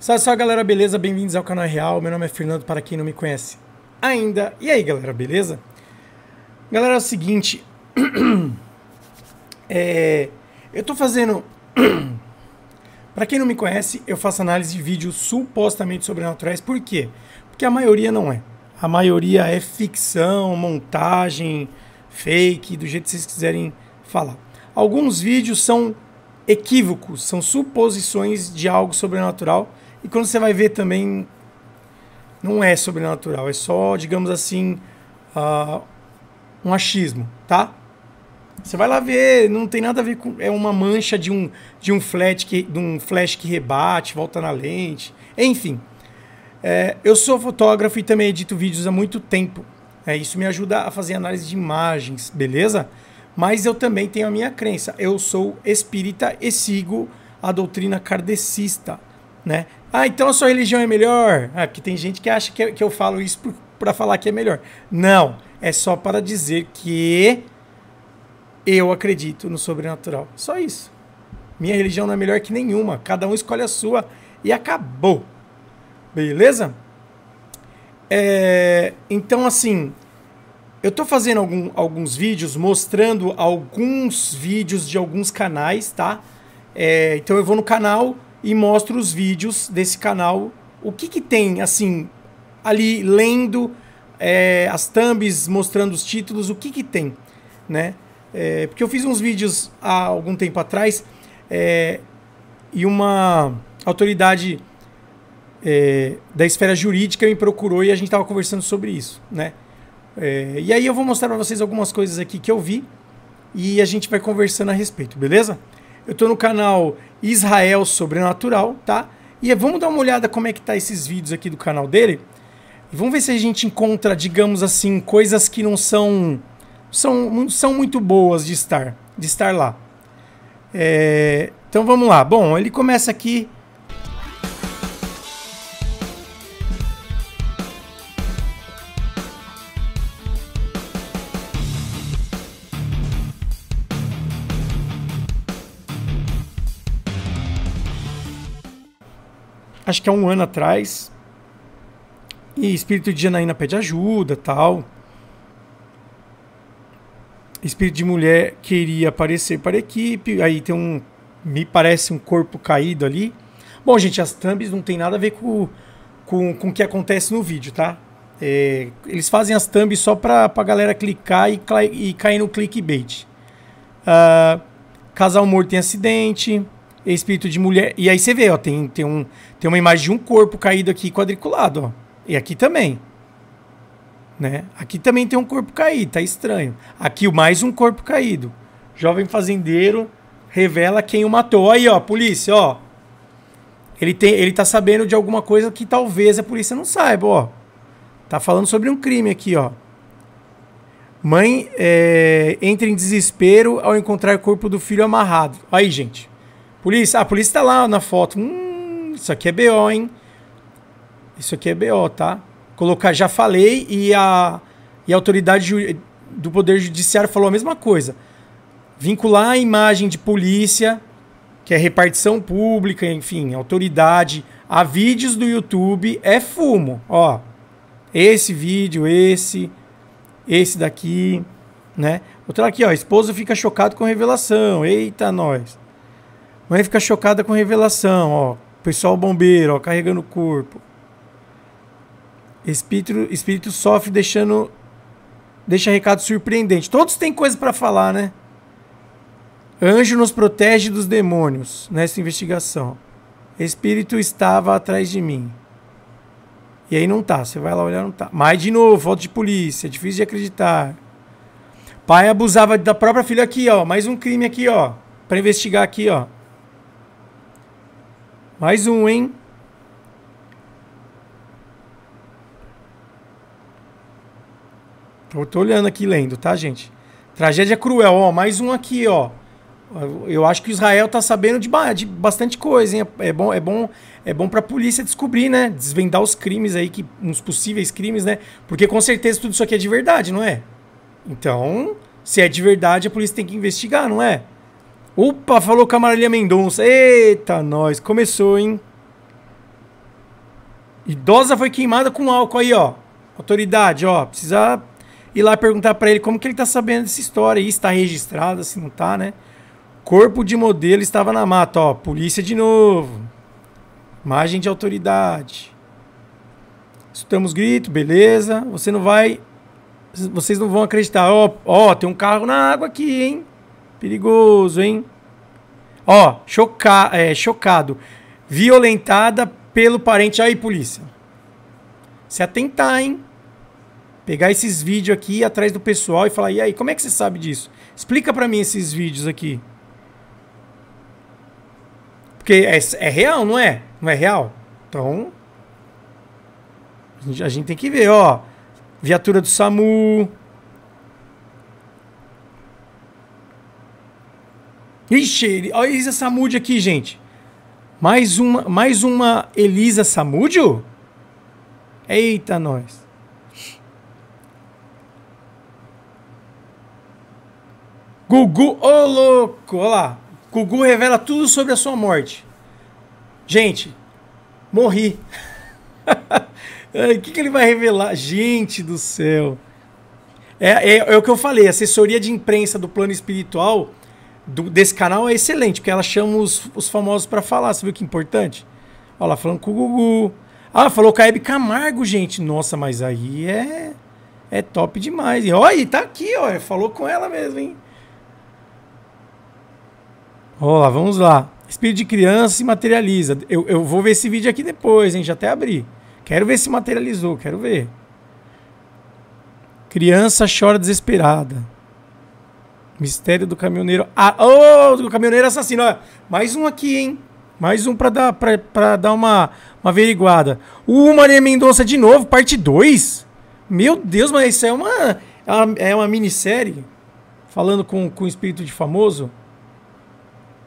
Salve, salve galera, beleza? Bem-vindos ao canal Real. Meu nome é Fernando, para quem não me conhece ainda. E aí, galera, beleza? Galera, é o seguinte. é, eu tô fazendo. para quem não me conhece, eu faço análise de vídeos supostamente sobrenaturais. Por quê? Porque a maioria não é. A maioria é ficção, montagem, fake, do jeito que vocês quiserem falar. Alguns vídeos são equívocos, são suposições de algo sobrenatural e quando você vai ver também, não é sobrenatural, é só, digamos assim, uh, um achismo, tá? Você vai lá ver, não tem nada a ver com. É uma mancha de um, de um, flash, que, de um flash que rebate, volta na lente. Enfim. É, eu sou fotógrafo e também edito vídeos há muito tempo. É, isso me ajuda a fazer análise de imagens, beleza? Mas eu também tenho a minha crença. Eu sou espírita e sigo a doutrina kardecista, né? Ah, então a sua religião é melhor? Ah, porque tem gente que acha que, que eu falo isso para falar que é melhor. Não, é só para dizer que eu acredito no sobrenatural. Só isso. Minha religião não é melhor que nenhuma. Cada um escolhe a sua e acabou. Beleza? É, então, assim, eu tô fazendo algum, alguns vídeos mostrando alguns vídeos de alguns canais, tá? É, então eu vou no canal e mostro os vídeos desse canal. O que, que tem, assim, ali lendo é, as thumbs, mostrando os títulos, o que, que tem, né? É, porque eu fiz uns vídeos há algum tempo atrás é, e uma autoridade é, da esfera jurídica me procurou e a gente estava conversando sobre isso, né? É, e aí eu vou mostrar para vocês algumas coisas aqui que eu vi e a gente vai conversando a respeito, beleza? Eu estou no canal Israel Sobrenatural, tá? E vamos dar uma olhada como é que tá esses vídeos aqui do canal dele. E vamos ver se a gente encontra, digamos assim, coisas que não são são, são muito boas de estar, de estar lá. É, então vamos lá. Bom, ele começa aqui acho que é um ano atrás. E espírito de Janaína pede ajuda tal. Espírito de mulher queria aparecer para a equipe. Aí tem um. Me parece um corpo caído ali. Bom, gente, as thumbs não tem nada a ver com, com, com o que acontece no vídeo, tá? É, eles fazem as thumbs só para a galera clicar e, e cair no clickbait. Uh, casal morto em acidente espírito de mulher. E aí você vê, ó, tem, tem, um, tem uma imagem de um corpo caído aqui quadriculado, ó. E aqui também. Né? Aqui também tem um corpo caído, tá estranho. Aqui mais um corpo caído. Jovem fazendeiro revela quem o matou. Aí, ó, polícia, ó. Ele, tem, ele tá sabendo de alguma coisa que talvez a polícia não saiba, ó. Tá falando sobre um crime aqui, ó. Mãe é, entra em desespero ao encontrar o corpo do filho amarrado. Aí, gente. Polícia, a polícia tá lá na foto. Hum, isso aqui é BO, hein? Isso aqui é BO, tá? Colocar, já falei e a, e a autoridade do Poder Judiciário falou a mesma coisa. Vincular a imagem de polícia, que é repartição pública, enfim, autoridade, a vídeos do YouTube é fumo. Ó, esse vídeo, esse, esse daqui, né? Outro aqui, ó, esposo fica chocado com revelação. Eita, nós. Mãe fica chocada com revelação, ó. Pessoal bombeiro, ó, carregando o corpo. Espírito, espírito sofre deixando deixa recado surpreendente. Todos têm coisa para falar, né? Anjo nos protege dos demônios nessa investigação. Espírito estava atrás de mim. E aí não tá. Você vai lá olhar, não tá. Mas de novo, falta de polícia. É difícil de acreditar. Pai abusava da própria filha aqui, ó. Mais um crime aqui, ó. Para investigar aqui, ó. Mais um, hein? Eu tô olhando aqui lendo, tá, gente? Tragédia cruel, ó. Mais um aqui, ó. Eu acho que Israel tá sabendo de, de bastante coisa, hein? É bom, é bom, é bom pra polícia descobrir, né? Desvendar os crimes aí, que, uns possíveis crimes, né? Porque com certeza tudo isso aqui é de verdade, não é? Então, se é de verdade, a polícia tem que investigar, não é? Opa, falou Camarilha Mendonça. Eita, nós. Começou, hein? Idosa foi queimada com álcool aí, ó. Autoridade, ó. Precisa ir lá perguntar para ele como que ele tá sabendo dessa história aí. Está registrada, se não tá, né? Corpo de modelo estava na mata, ó. Polícia de novo. Imagem de autoridade. Estamos grito, beleza. Você não vai. Vocês não vão acreditar. Ó, ó, tem um carro na água aqui, hein? Perigoso, hein? Ó, choca é, chocado. Violentada pelo parente. Aí, polícia. Se atentar, hein? Pegar esses vídeos aqui atrás do pessoal e falar: e aí, como é que você sabe disso? Explica para mim esses vídeos aqui. Porque é, é real, não é? Não é real? Então. A gente, a gente tem que ver, ó. Viatura do SAMU. Ixi, olha a Elisa Samúdio aqui, gente. Mais uma, mais uma Elisa Samúdio? Eita, nós. Gugu, ô oh, louco, olha lá. Gugu revela tudo sobre a sua morte. Gente, morri. O que, que ele vai revelar? Gente do céu. É, é, é, o que eu falei, assessoria de imprensa do plano espiritual do, desse canal é excelente, porque ela chama os, os famosos para falar. Você viu que importante? Olha lá, falando com o Gugu. Ah, falou Hebe Camargo, gente. Nossa, mas aí é, é top demais. E olha, tá aqui, ó. Falou com ela mesmo, hein? Olha lá, vamos lá. Espírito de criança se materializa. Eu, eu vou ver esse vídeo aqui depois, hein? Já até abri. Quero ver se materializou, quero ver. Criança chora desesperada. Mistério do caminhoneiro. Ah, oh, do caminhoneiro assassino. Olha, mais um aqui, hein? Mais um para dar, pra, pra dar uma, uma averiguada. O Maria Mendonça de novo, parte 2. Meu Deus, mas isso é uma, é uma, é minissérie. Falando com, com espírito de famoso.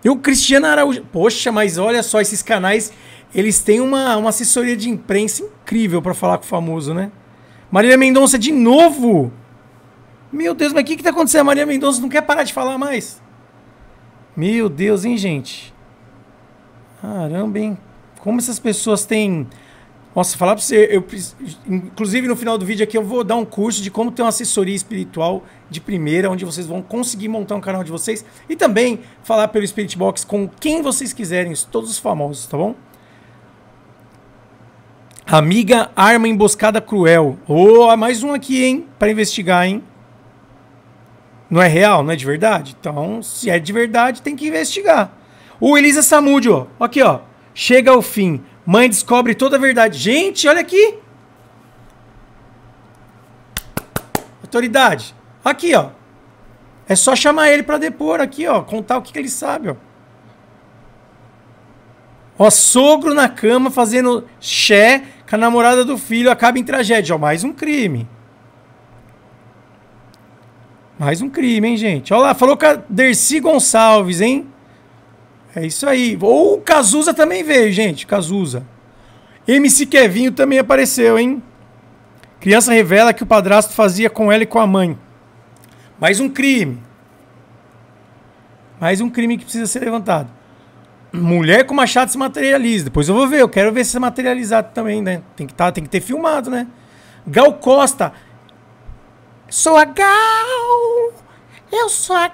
E o Cristiano Araújo. Poxa, mas olha só, esses canais eles têm uma, uma assessoria de imprensa incrível para falar com o famoso, né? Marília Mendonça de novo! Meu Deus, mas o que, que tá acontecendo? A Maria Mendonça não quer parar de falar mais. Meu Deus, hein, gente? Caramba, hein? Como essas pessoas têm. Nossa, falar pra você, eu, inclusive no final do vídeo aqui eu vou dar um curso de como ter uma assessoria espiritual de primeira, onde vocês vão conseguir montar um canal de vocês e também falar pelo Spirit Box com quem vocês quiserem, todos os famosos, tá bom? Amiga arma emboscada cruel. Oh, mais um aqui, hein? Para investigar, hein? Não é real, não é de verdade? Então, se é de verdade, tem que investigar. O Elisa Samúdio. Aqui, ó. Chega ao fim. Mãe descobre toda a verdade. Gente, olha aqui. Autoridade. Aqui, ó. É só chamar ele para depor aqui, ó. Contar o que, que ele sabe, ó. Ó, sogro na cama fazendo xé com a namorada do filho acaba em tragédia. Ó, mais um crime. Mais um crime, hein, gente? Olha lá, falou com a Dercy Gonçalves, hein? É isso aí. Ou o Cazuza também veio, gente. Cazuza. MC Kevinho também apareceu, hein? Criança revela que o padrasto fazia com ela e com a mãe. Mais um crime. Mais um crime que precisa ser levantado. Mulher com machado se materializa. Depois eu vou ver, eu quero ver se é materializado também, né? Tem que, tá, tem que ter filmado, né? Gal Costa. Sou a Gal. Eu sou a Gal.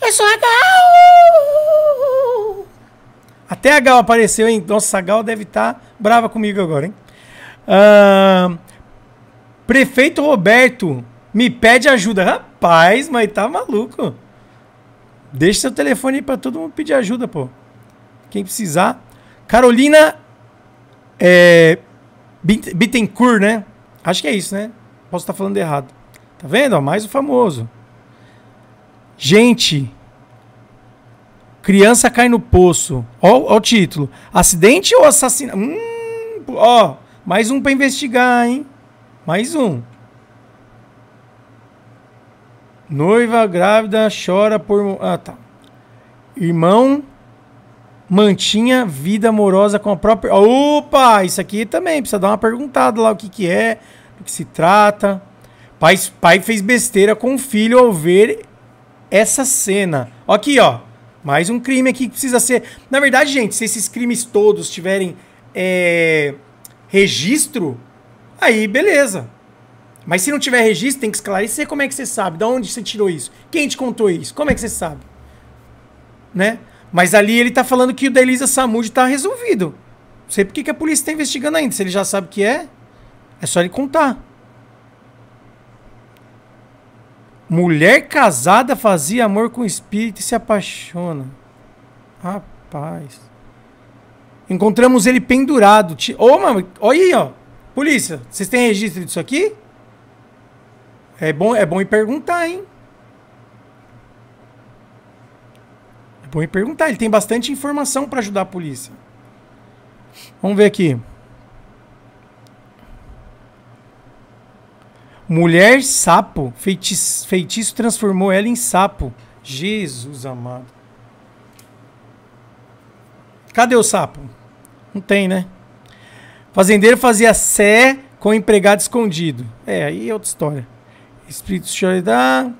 Eu sou a Gal. Até a Gal apareceu, hein? Nossa, a Gal deve estar tá brava comigo agora, hein? Uh, Prefeito Roberto me pede ajuda. Rapaz, mas tá maluco. Deixa seu telefone aí pra todo mundo pedir ajuda, pô. Quem precisar. Carolina é, Bittencourt, né? Acho que é isso, né? Posso estar falando errado. Tá vendo? Mais o famoso. Gente. Criança cai no poço. Ó o título. Acidente ou assassinato? Hum, ó, mais um para investigar, hein? Mais um. Noiva grávida chora por. Ah, tá. Irmão mantinha vida amorosa com a própria. Opa! Isso aqui também precisa dar uma perguntada lá o que, que é, do que se trata. Pai, pai fez besteira com o filho ao ver essa cena. Aqui, ó. Mais um crime aqui que precisa ser. Na verdade, gente, se esses crimes todos tiverem é, registro, aí beleza. Mas se não tiver registro, tem que esclarecer como é que você sabe, de onde você tirou isso, quem te contou isso, como é que você sabe, né? Mas ali ele tá falando que o da Elisa Samud tá resolvido. Não sei por que, a polícia tá investigando ainda. Se ele já sabe o que é, é só ele contar. Mulher casada fazia amor com espírito e se apaixona. Rapaz. Encontramos ele pendurado. Ô, oh, mano, olha aí, ó. Polícia, vocês têm registro disso aqui? É bom, é bom ir perguntar, hein? Ir perguntar. Ele tem bastante informação para ajudar a polícia. Vamos ver aqui. Mulher sapo. Feitiço, feitiço transformou ela em sapo. Jesus amado. Cadê o sapo? Não tem, né? Fazendeiro fazia sé com empregado escondido. É, aí é outra história. Espírito Shoridá.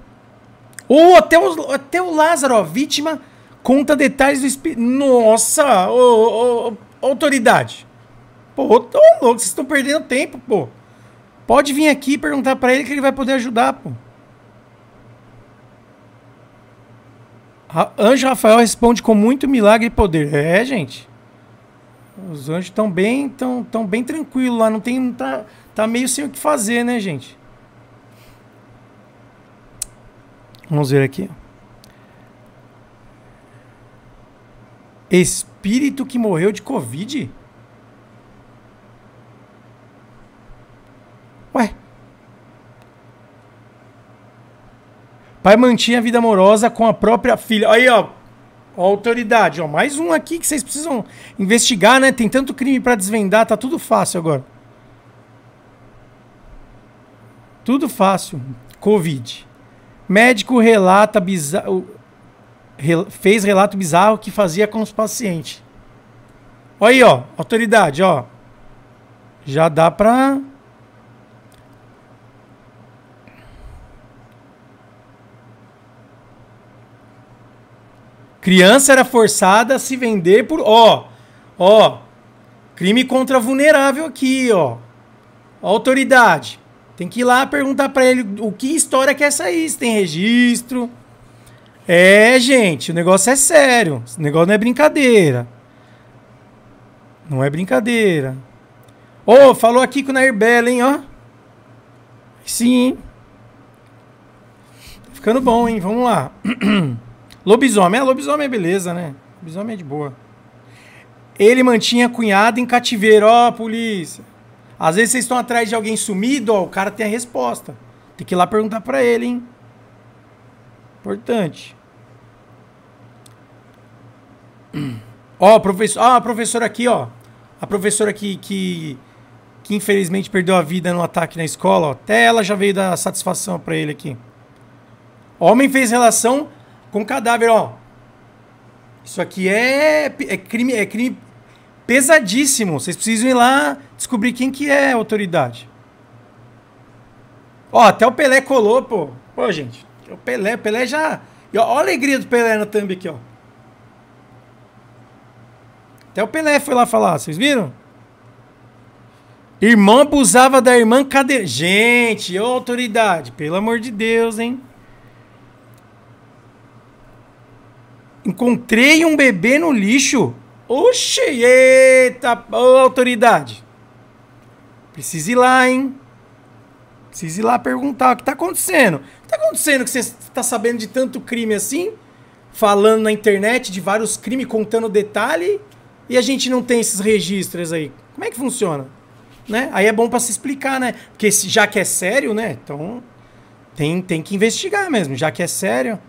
Ou oh, até, o, até o Lázaro, ó, vítima, conta detalhes do espírito. Nossa, oh, oh, autoridade. Pô, tô louco, vocês estão perdendo tempo, pô. Pode vir aqui e perguntar para ele que ele vai poder ajudar, pô. Anjo Rafael responde com muito milagre e poder. É, gente. Os anjos estão bem, tão, tão bem tranquilos lá, não tem tá, tá meio sem o que fazer, né, gente? Vamos ver aqui. Espírito que morreu de Covid? Ué. Pai mantinha a vida amorosa com a própria filha. Aí, ó. ó autoridade, ó. Mais um aqui que vocês precisam investigar, né? Tem tanto crime para desvendar, tá tudo fácil agora. Tudo fácil. Covid. Médico relata bizarro. Fez relato bizarro que fazia com os pacientes. Olha aí, ó. Autoridade, ó. Já dá pra Criança era forçada a se vender por. Ó, ó. Crime contra vulnerável aqui, ó. Autoridade. Tem que ir lá perguntar para ele o que história que é essa aí, se tem registro. É, gente, o negócio é sério. O negócio não é brincadeira. Não é brincadeira. Ô, oh, falou aqui com o Nair Bela, hein, ó. Sim. Tá ficando bom, hein? Vamos lá. Lobisomem. É, lobisomem é beleza, né? Lobisomem é de boa. Ele mantinha a cunhada em cativeiro. Ó, oh, polícia. Às vezes vocês estão atrás de alguém sumido, ó, o cara tem a resposta. Tem que ir lá perguntar para ele, hein? Importante. Ó, professor, ó, a professora aqui, ó. A professora aqui que, que infelizmente perdeu a vida no ataque na escola. Até ela já veio dar satisfação para ele aqui. Homem fez relação com cadáver, ó. Isso aqui é, é crime, é crime pesadíssimo. Vocês precisam ir lá descobrir quem que é a autoridade. Ó, até o Pelé colou, pô. Pô, gente. O Pelé, Pelé já. E ó, ó a alegria do Pelé na thumb aqui, ó. Até o Pelé foi lá falar, vocês viram? Irmão abusava da irmã cadê? Gente, ô autoridade, pelo amor de Deus, hein? Encontrei um bebê no lixo. Oxe, eita, oh, autoridade. Precisa ir lá, hein? Precisa ir lá perguntar o que tá acontecendo. O que tá acontecendo que você tá sabendo de tanto crime assim? Falando na internet de vários crimes, contando detalhe, e a gente não tem esses registros aí. Como é que funciona? Né? Aí é bom para se explicar, né? Porque já que é sério, né? Então tem, tem que investigar mesmo. Já que é sério.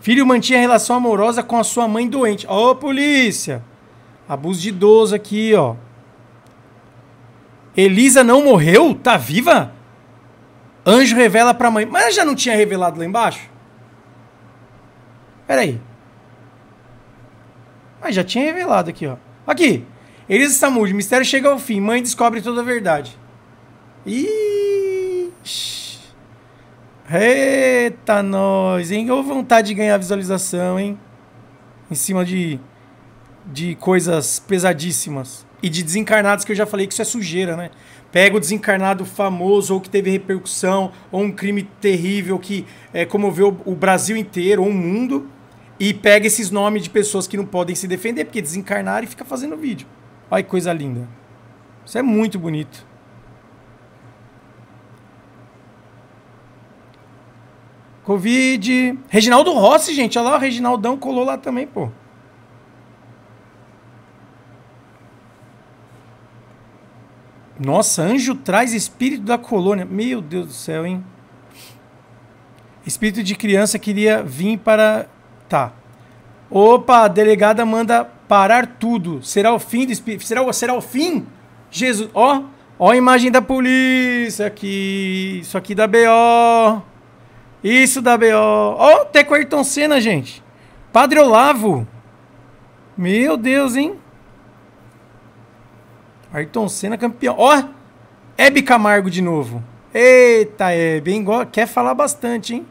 Filho mantinha relação amorosa com a sua mãe doente. Ô, oh, polícia! Abuso de idoso aqui, ó. Elisa não morreu? Tá viva? Anjo revela pra mãe. Mas já não tinha revelado lá embaixo? Peraí. Mas já tinha revelado aqui, ó. Aqui. Elisa Samud, mistério chega ao fim. Mãe descobre toda a verdade. Ixi. Eita, nós, hein? Ou vontade de ganhar visualização, hein? Em cima de, de coisas pesadíssimas. E de desencarnados, que eu já falei que isso é sujeira, né? Pega o desencarnado famoso ou que teve repercussão, ou um crime terrível que é, comoveu o Brasil inteiro, ou o mundo, e pega esses nomes de pessoas que não podem se defender, porque desencarnaram e fica fazendo vídeo. Olha que coisa linda. Isso é muito bonito. Covid. Reginaldo Rossi, gente. Olha lá, o Reginaldão colou lá também, pô. Nossa, anjo traz espírito da colônia. Meu Deus do céu, hein? Espírito de criança queria vir para. Tá. Opa, a delegada manda parar tudo. Será o fim do espírito. Será, será o fim? Jesus. Ó, ó a imagem da polícia aqui. Isso aqui da BO. Isso da BO. Ó, até com Ayrton Senna, gente. Padre Olavo. Meu Deus, hein? Ayrton Senna campeão. Ó, Hebe Camargo de novo. Eita, Hebe, hein? Quer falar bastante, hein?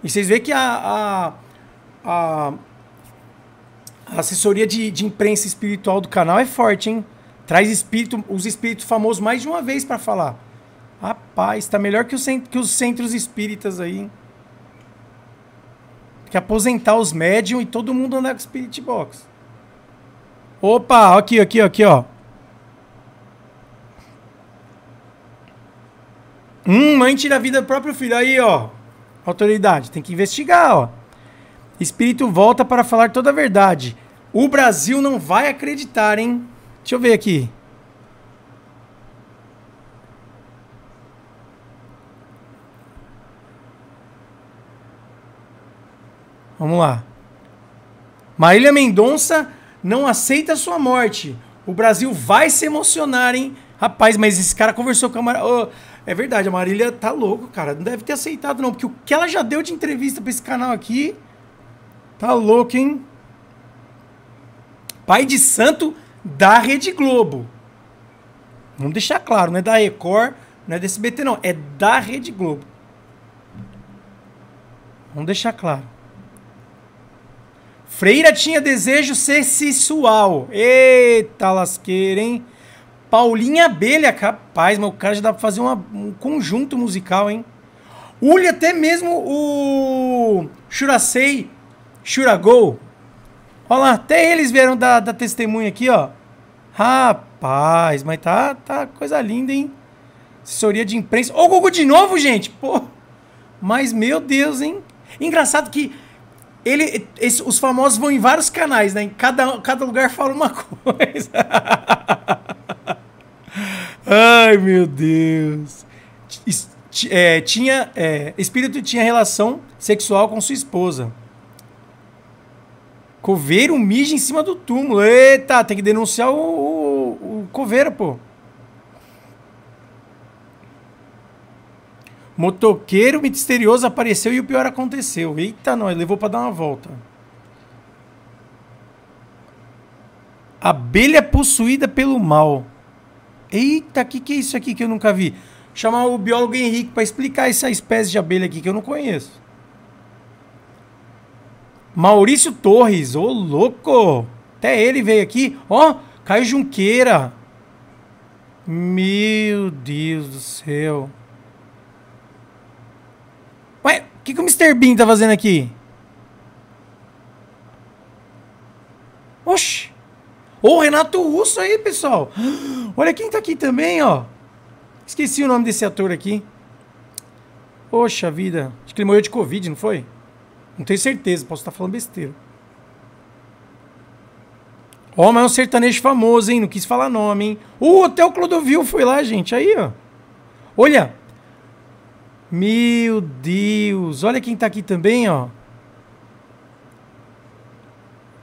E vocês veem que a, a, a, a assessoria de, de imprensa espiritual do canal é forte, hein? Traz espírito, os espíritos famosos mais de uma vez para falar. Rapaz, tá melhor que, o, que os centros espíritas aí, hein? que aposentar os médium e todo mundo andar com Spirit Box. Opa, aqui, aqui, aqui, ó. Hum, mãe tira a vida do próprio filho. Aí, ó. Autoridade, tem que investigar, ó. Espírito volta para falar toda a verdade. O Brasil não vai acreditar, hein? Deixa eu ver aqui. Vamos lá. Marília Mendonça não aceita sua morte. O Brasil vai se emocionar, hein? Rapaz, mas esse cara conversou com a Marília. Oh, é verdade, a Marília tá louco, cara. Não deve ter aceitado, não. Porque o que ela já deu de entrevista pra esse canal aqui. Tá louco, hein? Pai de santo da Rede Globo. Vamos deixar claro, não é da Record, não é desse SBT, não. É da Rede Globo. Vamos deixar claro. Freira tinha desejo sexual. Eita lasqueira, hein? Paulinha Abelha, capaz, o cara já dá pra fazer uma, um conjunto musical, hein? Ule até mesmo o Shurasei, Shuragol. Olha lá, até eles vieram da, da testemunha aqui, ó. Rapaz, mas tá, tá coisa linda, hein? Assessoria de imprensa. Ô, Google de novo, gente! Pô, mas meu Deus, hein? Engraçado que ele, esse, os famosos vão em vários canais, né? Em cada, cada lugar fala uma coisa. Ai, meu Deus. É, tinha, é, espírito tinha relação sexual com sua esposa. Coveiro mija em cima do túmulo. Eita, tem que denunciar o, o, o coveiro, pô. Motoqueiro misterioso apareceu e o pior aconteceu. Eita, nós, levou para dar uma volta. Abelha possuída pelo mal. Eita, que que é isso aqui que eu nunca vi? Chamar o biólogo Henrique para explicar essa espécie de abelha aqui que eu não conheço. Maurício Torres, ô louco! Até ele veio aqui. Ó, Caio Junqueira. Meu Deus do céu. Ué, o que, que o Mr. Bean tá fazendo aqui? Oxi. Ô, Renato Russo aí, pessoal. Olha quem tá aqui também, ó. Esqueci o nome desse ator aqui. Poxa vida. Acho que ele morreu de Covid, não foi? Não tenho certeza, posso estar falando besteira. Ó, oh, mas é um sertanejo famoso, hein? Não quis falar nome, hein? Uh, o Clodovil foi lá, gente. Aí, ó. Olha, meu Deus! Olha quem tá aqui também, ó.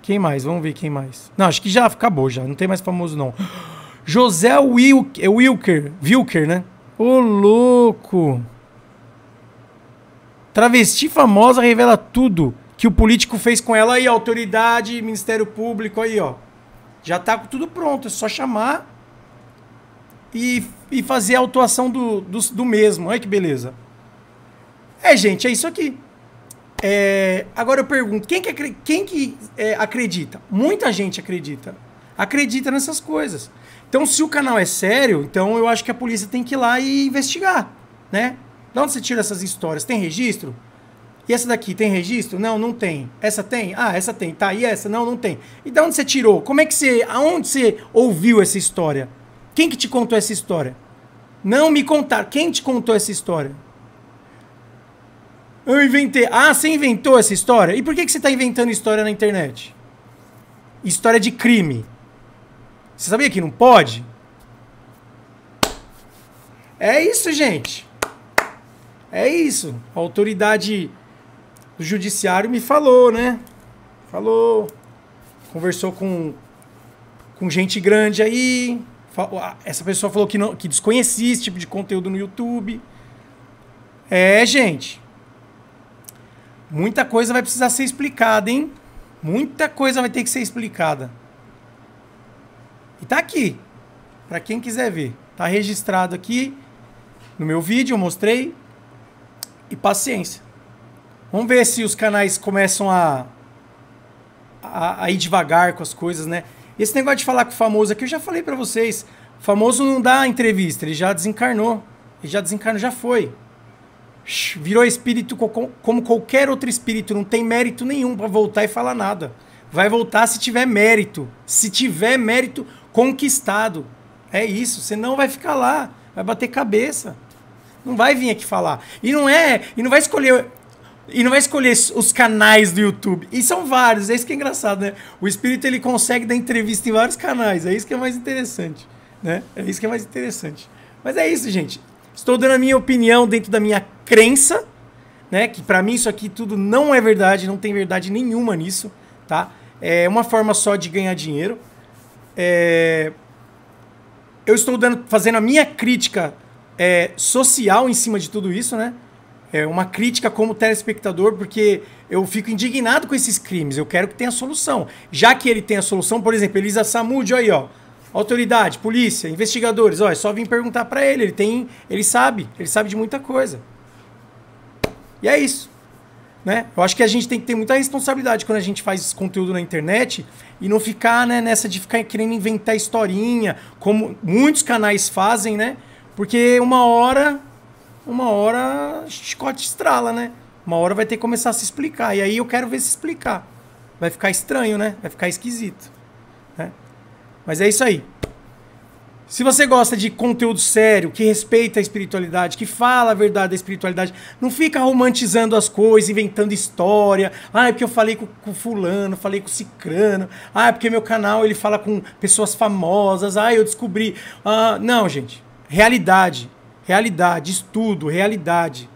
Quem mais? Vamos ver quem mais. Não, acho que já acabou já. Não tem mais famoso, não. José Wilker, Wilker, Wilker, né? Ô, louco! Travesti famosa revela tudo que o político fez com ela aí, autoridade, Ministério Público aí, ó. Já tá tudo pronto, é só chamar e, e fazer a autuação do, do, do mesmo. Olha que beleza. É, gente, é isso aqui. É, agora eu pergunto, quem que, quem que é, acredita? Muita gente acredita. Acredita nessas coisas. Então, se o canal é sério, então eu acho que a polícia tem que ir lá e investigar, né? De onde você tira essas histórias? Tem registro? E essa daqui tem registro? Não, não tem. Essa tem? Ah, essa tem. Tá, e essa? Não, não tem. E de onde você tirou? Como é que você. Aonde você ouviu essa história? Quem que te contou essa história? Não me contar. Quem te contou essa história? Eu inventei. Ah, você inventou essa história? E por que, que você está inventando história na internet? História de crime. Você sabia que não pode? É isso, gente. É isso. A autoridade do judiciário me falou, né? Falou. Conversou com, com gente grande aí. Essa pessoa falou que, não, que desconhecia esse tipo de conteúdo no YouTube. É, gente. Muita coisa vai precisar ser explicada, hein? Muita coisa vai ter que ser explicada. E tá aqui. Para quem quiser ver. Tá registrado aqui no meu vídeo, eu mostrei. E paciência. Vamos ver se os canais começam a, a, a ir devagar com as coisas, né? Esse negócio de falar com o famoso aqui, eu já falei para vocês. O famoso não dá entrevista, ele já desencarnou. Ele já desencarnou, já foi. Virou espírito como qualquer outro espírito, não tem mérito nenhum para voltar e falar nada. Vai voltar se tiver mérito. Se tiver mérito conquistado. É isso, você não vai ficar lá, vai bater cabeça. Não vai vir aqui falar. E não é, e não vai escolher e não vai escolher os canais do YouTube. E são vários, é isso que é engraçado, né? O espírito ele consegue dar entrevista em vários canais, é isso que é mais interessante, né? É isso que é mais interessante. Mas é isso, gente. Estou dando a minha opinião dentro da minha crença, né? Que para mim isso aqui tudo não é verdade, não tem verdade nenhuma nisso, tá? É uma forma só de ganhar dinheiro. É... Eu estou dando, fazendo a minha crítica é, social em cima de tudo isso, né? é, uma crítica como telespectador, porque eu fico indignado com esses crimes. Eu quero que tenha solução. Já que ele tem a solução, por exemplo, Elisa Samud, aí, ó. Autoridade, polícia, investigadores, ó, é só vir perguntar para ele. Ele tem. Ele sabe, ele sabe de muita coisa. E é isso. Né? Eu acho que a gente tem que ter muita responsabilidade quando a gente faz conteúdo na internet e não ficar né, nessa de ficar querendo inventar historinha, como muitos canais fazem, né? Porque uma hora uma hora chicote estrala, né? Uma hora vai ter que começar a se explicar. E aí eu quero ver se explicar. Vai ficar estranho, né? Vai ficar esquisito. Né? Mas é isso aí. Se você gosta de conteúdo sério, que respeita a espiritualidade, que fala a verdade da espiritualidade, não fica romantizando as coisas, inventando história. Ah, é porque eu falei com, com fulano, falei com cicrano. Ah, é porque meu canal ele fala com pessoas famosas. Ah, eu descobri. Ah, não, gente. Realidade. Realidade, estudo, realidade.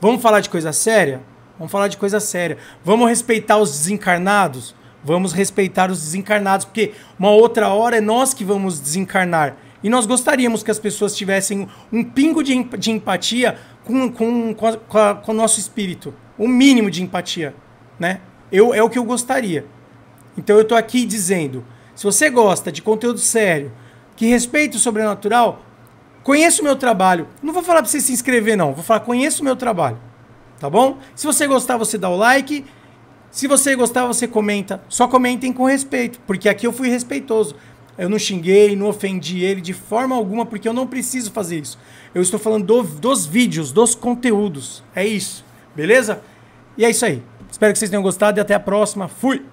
Vamos falar de coisa séria? Vamos falar de coisa séria. Vamos respeitar os desencarnados? Vamos respeitar os desencarnados, porque uma outra hora é nós que vamos desencarnar. E nós gostaríamos que as pessoas tivessem um pingo de, de empatia com, com, com, a, com, o nosso espírito. Um mínimo de empatia. Né? Eu, é o que eu gostaria. Então eu estou aqui dizendo: se você gosta de conteúdo sério, que respeita o sobrenatural, Conheça o meu trabalho. Não vou falar para você se inscrever, não. Vou falar, conheça o meu trabalho. Tá bom? Se você gostar, você dá o like. Se você gostar, você comenta. Só comentem com respeito, porque aqui eu fui respeitoso. Eu não xinguei, não ofendi ele de forma alguma, porque eu não preciso fazer isso. Eu estou falando do, dos vídeos, dos conteúdos. É isso. Beleza? E é isso aí. Espero que vocês tenham gostado e até a próxima. Fui!